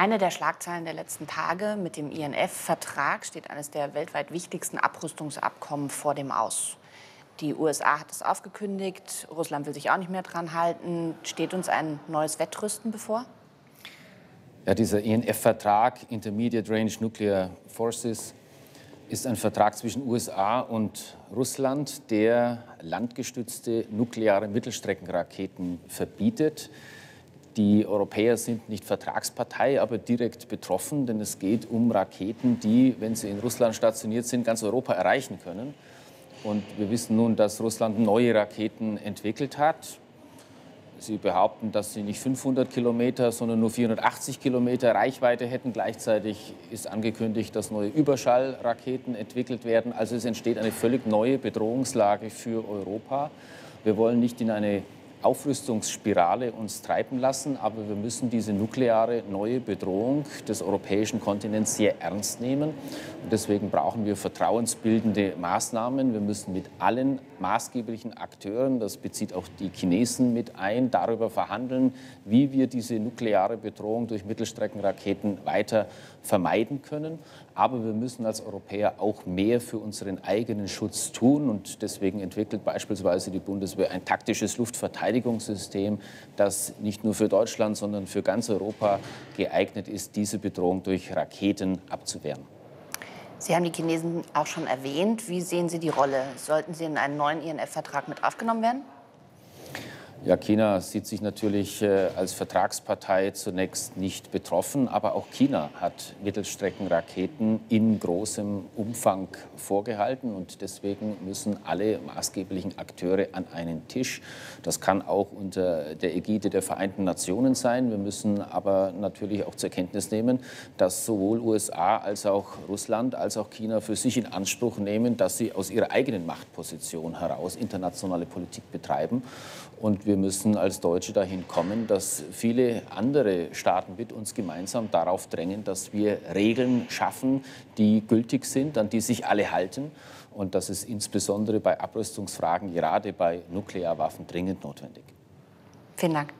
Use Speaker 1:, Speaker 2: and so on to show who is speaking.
Speaker 1: Eine der Schlagzeilen der letzten Tage mit dem INF-Vertrag steht eines der weltweit wichtigsten Abrüstungsabkommen vor dem Aus. Die USA hat es aufgekündigt, Russland will sich auch nicht mehr dran halten. Steht uns ein neues Wettrüsten bevor?
Speaker 2: Ja, dieser INF-Vertrag, Intermediate Range Nuclear Forces, ist ein Vertrag zwischen USA und Russland, der landgestützte nukleare Mittelstreckenraketen verbietet. Die Europäer sind nicht Vertragspartei, aber direkt betroffen, denn es geht um Raketen, die, wenn sie in Russland stationiert sind, ganz Europa erreichen können. Und wir wissen nun, dass Russland neue Raketen entwickelt hat. Sie behaupten, dass sie nicht 500 Kilometer, sondern nur 480 Kilometer Reichweite hätten. Gleichzeitig ist angekündigt, dass neue Überschallraketen entwickelt werden. Also es entsteht eine völlig neue Bedrohungslage für Europa. Wir wollen nicht in eine Aufrüstungsspirale uns treiben lassen, aber wir müssen diese nukleare neue Bedrohung des europäischen Kontinents sehr ernst nehmen. Und deswegen brauchen wir vertrauensbildende Maßnahmen. Wir müssen mit allen maßgeblichen Akteuren, das bezieht auch die Chinesen mit ein, darüber verhandeln, wie wir diese nukleare Bedrohung durch Mittelstreckenraketen weiter vermeiden können. Aber wir müssen als Europäer auch mehr für unseren eigenen Schutz tun. Und deswegen entwickelt beispielsweise die Bundeswehr ein taktisches Luftverteidigungssystem, das nicht nur für Deutschland, sondern für ganz Europa geeignet ist, diese Bedrohung durch Raketen abzuwehren.
Speaker 1: Sie haben die Chinesen auch schon erwähnt. Wie sehen Sie die Rolle? Sollten sie in einen neuen INF-Vertrag mit aufgenommen werden?
Speaker 2: Ja, China sieht sich natürlich äh, als Vertragspartei zunächst nicht betroffen, aber auch China hat Mittelstreckenraketen in großem Umfang vorgehalten und deswegen müssen alle maßgeblichen Akteure an einen Tisch. Das kann auch unter der Ägide der Vereinten Nationen sein. Wir müssen aber natürlich auch zur Kenntnis nehmen, dass sowohl USA als auch Russland als auch China für sich in Anspruch nehmen, dass sie aus ihrer eigenen Machtposition heraus internationale Politik betreiben. Und wir müssen als Deutsche dahin kommen, dass viele andere Staaten mit uns gemeinsam darauf drängen, dass wir Regeln schaffen, die gültig sind, an die sich alle halten. Und das ist insbesondere bei Abrüstungsfragen, gerade bei Nuklearwaffen, dringend notwendig.
Speaker 1: Vielen Dank.